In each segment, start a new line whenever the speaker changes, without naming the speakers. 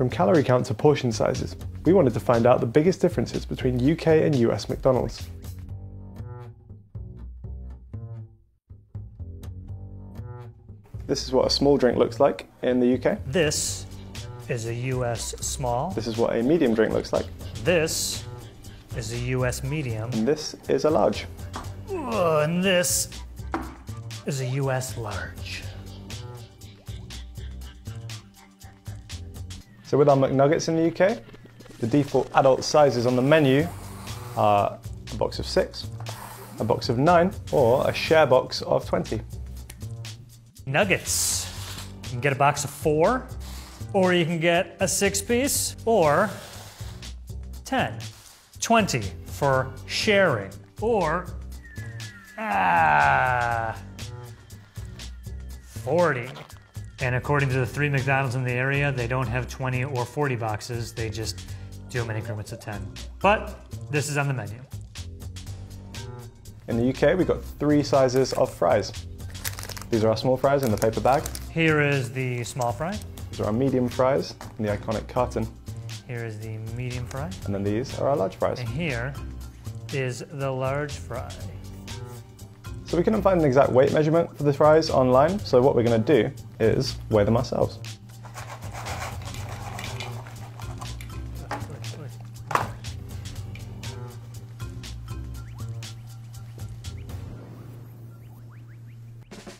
From calorie count to portion sizes, we wanted to find out the biggest differences between UK and US McDonald's. This is what a small drink looks like in the UK.
This is a US small.
This is what a medium drink looks like.
This is a US medium.
And this is a large.
Ugh, and this is a US large.
So with our McNuggets in the UK, the default adult sizes on the menu are a box of six, a box of nine, or a share box of 20.
Nuggets. You can get a box of four, or you can get a six piece, or 10, 20 for sharing, or ah, 40. And according to the three McDonald's in the area, they don't have 20 or 40 boxes, they just do them in increments of 10. But this is on the menu.
In the UK, we've got three sizes of fries. These are our small fries in the paper bag.
Here is the small fry.
These are our medium fries in the iconic carton.
Here is the medium fry.
And then these are our large fries.
And here is the large fry.
So we couldn't find an exact weight measurement for the fries online, so what we're going to do is weigh them ourselves.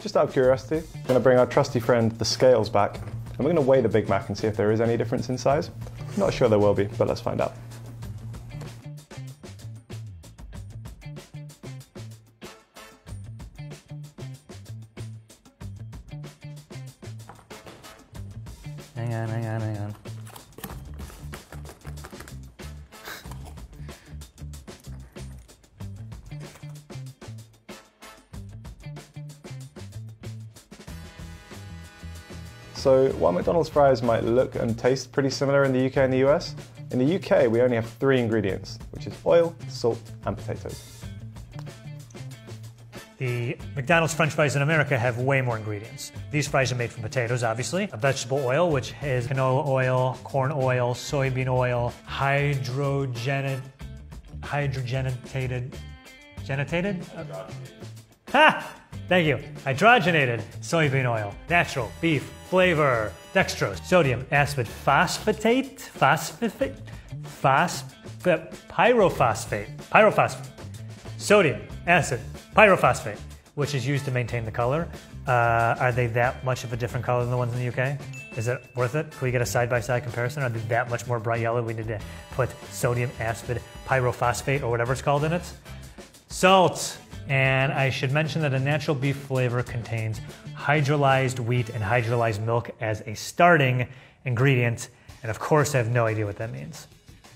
Just out of curiosity, going to bring our trusty friend the scales back, and we're going to weigh the Big Mac and see if there is any difference in size. Not sure there will be, but let's find out. So while McDonald's fries might look and taste pretty similar in the UK and the US, in the UK we only have three ingredients, which is oil, salt, and potatoes.
The McDonald's french fries in America have way more ingredients. These fries are made from potatoes, obviously, a vegetable oil, which has canola oil, corn oil, soybean oil, hydrogenated, hydrogenated, genetated? Ha! Thank you. Hydrogenated soybean oil, natural beef flavor, dextrose, sodium aspartate phosphatate, phosphate, phosphate, pyrophosphate, pyrophosphate, sodium acid pyrophosphate, which is used to maintain the color. Uh, are they that much of a different color than the ones in the UK? Is it worth it? Can we get a side-by-side comparison? Are they that much more bright yellow? We need to put sodium aspartate pyrophosphate or whatever it's called in it. Salt. And I should mention that a natural beef flavor contains hydrolyzed wheat and hydrolyzed milk as a starting ingredient. And of course, I have no idea what that means.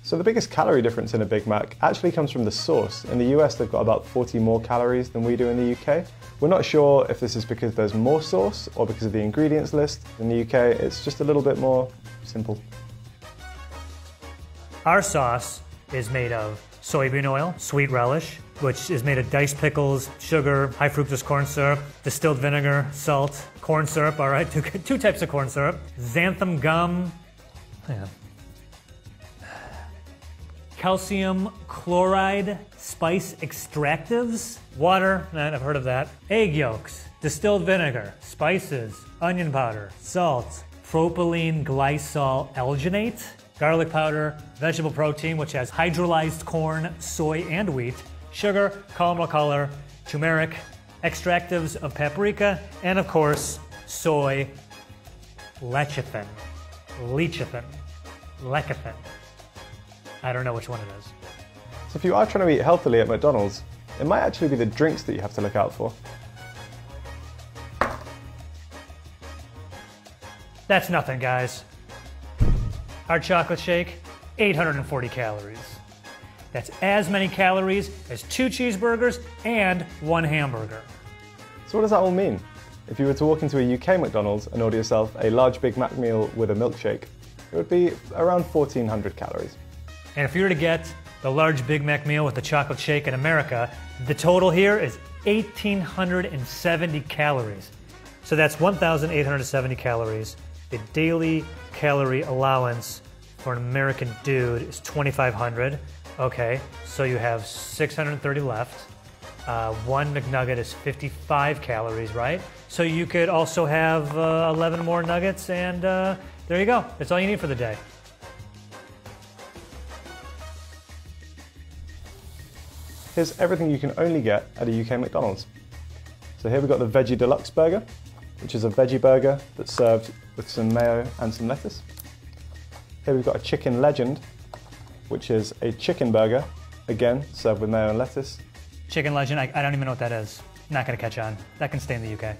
So the biggest calorie difference in a Big Mac actually comes from the sauce. In the US, they've got about 40 more calories than we do in the UK. We're not sure if this is because there's more sauce or because of the ingredients list. In the UK, it's just a little bit more simple.
Our sauce is made of soybean oil, sweet relish, which is made of diced pickles, sugar, high fructose corn syrup, distilled vinegar, salt, corn syrup, all right, two, two types of corn syrup, xanthan gum, yeah. calcium chloride, spice extractives, water, I've heard of that, egg yolks, distilled vinegar, spices, onion powder, salt, propylene glycol alginate, garlic powder, vegetable protein, which has hydrolyzed corn, soy, and wheat, sugar, caramel color, turmeric, extractives of paprika, and of course, soy lecithin, lecithin, lecithin. I don't know which one it is.
So if you are trying to eat healthily at McDonald's, it might actually be the drinks that you have to look out for.
That's nothing, guys. Our chocolate shake, 840 calories. That's as many calories as two cheeseburgers and one hamburger.
So what does that all mean? If you were to walk into a UK McDonald's and order yourself a large Big Mac meal with a milkshake, it would be around 1400 calories.
And if you were to get the large Big Mac meal with the chocolate shake in America, the total here is 1,870 calories. So that's 1,870 calories the daily calorie allowance for an American dude is 2,500. Okay, so you have 630 left. Uh, one McNugget is 55 calories, right? So you could also have uh, 11 more nuggets, and uh, there you go. That's all you need for the day.
Here's everything you can only get at a UK McDonald's. So here we've got the Veggie Deluxe Burger, which is a veggie burger that's served with some mayo and some lettuce. Here we've got a Chicken Legend, which is a chicken burger, again served with mayo and lettuce.
Chicken Legend, I, I don't even know what that is. Not gonna catch on. That can stay in the UK.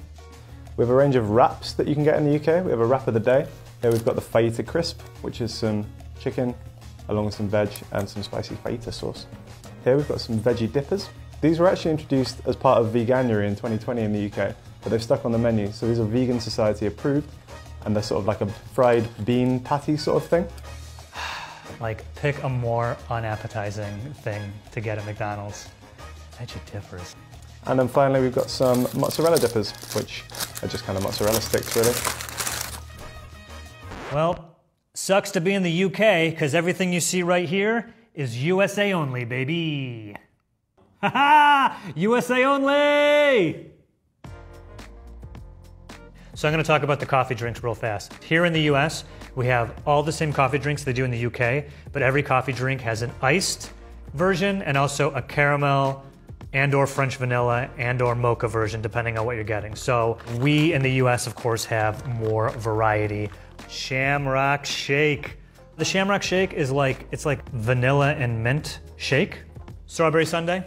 We have a range of wraps that you can get in the UK. We have a wrap of the day. Here we've got the fajita crisp, which is some chicken along with some veg and some spicy fajita sauce. Here we've got some veggie dippers. These were actually introduced as part of Veganuary in 2020 in the UK, but they've stuck on the menu. So these are Vegan Society approved, and they're sort of like a fried bean patty sort of thing.
Like, pick a more unappetizing thing to get at McDonald's. Veggie dippers.
And then finally we've got some mozzarella dippers, which are just kind of mozzarella sticks really.
Well, sucks to be in the UK because everything you see right here is USA only, baby. Ha ha! USA only! So I'm going to talk about the coffee drinks real fast. Here in the US, we have all the same coffee drinks they do in the UK, but every coffee drink has an iced version and also a caramel and or French vanilla and or mocha version depending on what you're getting. So we in the US of course have more variety. Shamrock Shake. The Shamrock Shake is like it's like vanilla and mint shake. Strawberry sundae.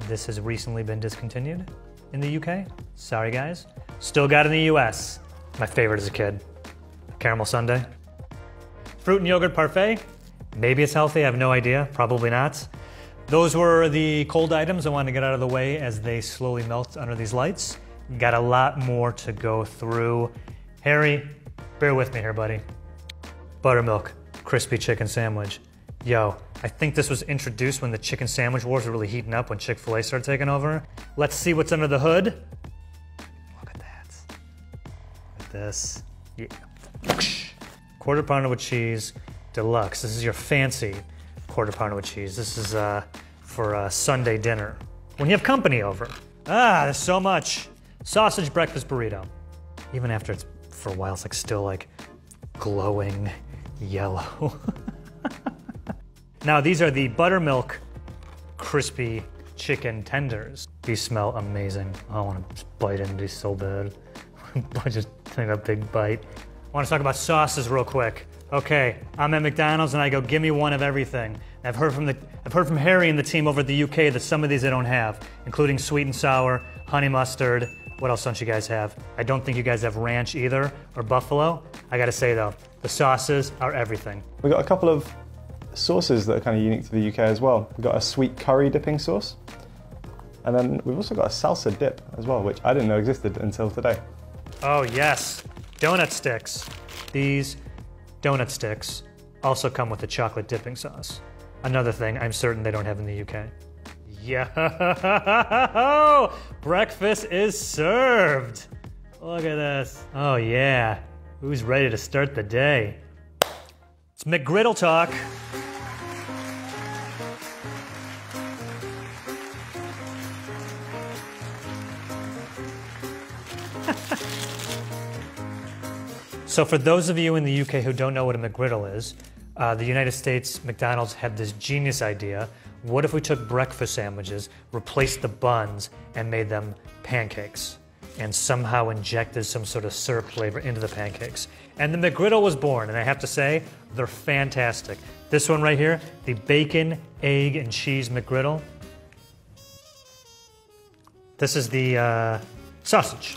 This has recently been discontinued in the UK. Sorry guys. Still got in the US. My favorite as a kid. Caramel sundae. Fruit and yogurt parfait. Maybe it's healthy, I have no idea. Probably not. Those were the cold items I wanted to get out of the way as they slowly melt under these lights. Got a lot more to go through. Harry, bear with me here, buddy. Buttermilk, crispy chicken sandwich. Yo, I think this was introduced when the chicken sandwich wars were really heating up when Chick fil A started taking over. Let's see what's under the hood. Look at that. Look at this. Yeah. Quarter pounder with cheese, deluxe. This is your fancy quarter pounder with cheese. This is uh, for uh, Sunday dinner. When you have company over. Ah, there's so much. Sausage breakfast burrito. Even after it's for a while, it's like still like glowing yellow. now these are the buttermilk crispy chicken tenders. These smell amazing. I want to bite into these so bad. I just take a big bite. I want to talk about sauces real quick. Okay, I'm at McDonald's and I go, give me one of everything. I've heard from the I've heard from Harry and the team over at the UK that some of these I don't have, including sweet and sour, honey mustard. What else don't you guys have? I don't think you guys have ranch either or buffalo. I gotta say though, the sauces are everything.
We've got a couple of sauces that are kind of unique to the UK as well. We've got a sweet curry dipping sauce, and then we've also got a salsa dip as well, which I didn't know existed until today.
Oh yes, donut sticks. These donut sticks also come with a chocolate dipping sauce. Another thing I'm certain they don't have in the UK. Yo! Breakfast is served! Look at this. Oh, yeah. Who's ready to start the day? It's McGriddle talk. So, for those of you in the UK who don't know what a McGriddle is, uh, the United States McDonald's had this genius idea. What if we took breakfast sandwiches, replaced the buns, and made them pancakes? And somehow injected some sort of syrup flavor into the pancakes. And the McGriddle was born, and I have to say, they're fantastic. This one right here, the bacon, egg, and cheese McGriddle. This is the uh, sausage.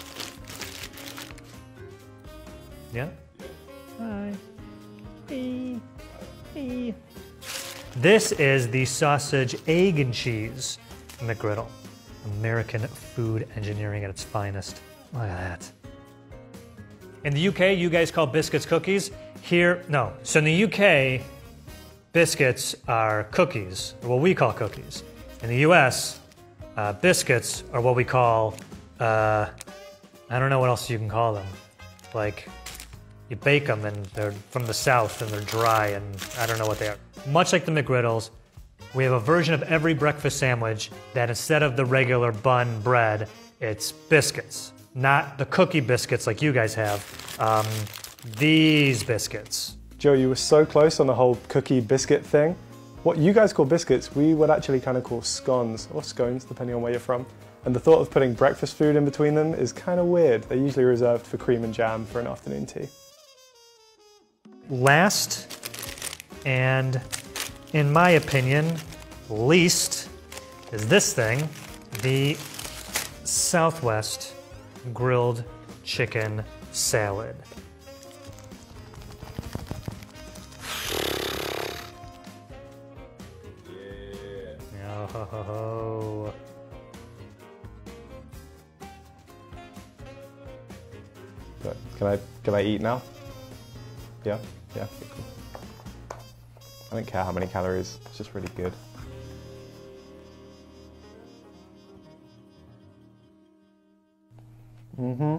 Yeah? Hi. Hey. Hey. This is the sausage, egg, and cheese McGriddle. American food engineering at its finest. Look at that. In the UK, you guys call biscuits cookies. Here, no. So in the UK, biscuits are cookies, or what we call cookies. In the US, uh, biscuits are what we call, uh, I don't know what else you can call them. Like, you bake them and they're from the south and they're dry and I don't know what they are. Much like the McGriddles, we have a version of every breakfast sandwich that instead of the regular bun bread, it's biscuits. Not the cookie biscuits like you guys have. Um, these biscuits.
Joe, you were so close on the whole cookie biscuit thing. What you guys call biscuits, we would actually kind of call scones or scones, depending on where you're from. And the thought of putting breakfast food in between them is kind of weird. They're usually reserved for cream and jam for an afternoon tea.
Last, and in my opinion, least, is this thing the Southwest grilled chicken salad. Yeah. Oh,
can I can I eat now? Yeah, yeah, okay, cool. I don't care how many calories. It's just really good. Mm-hmm.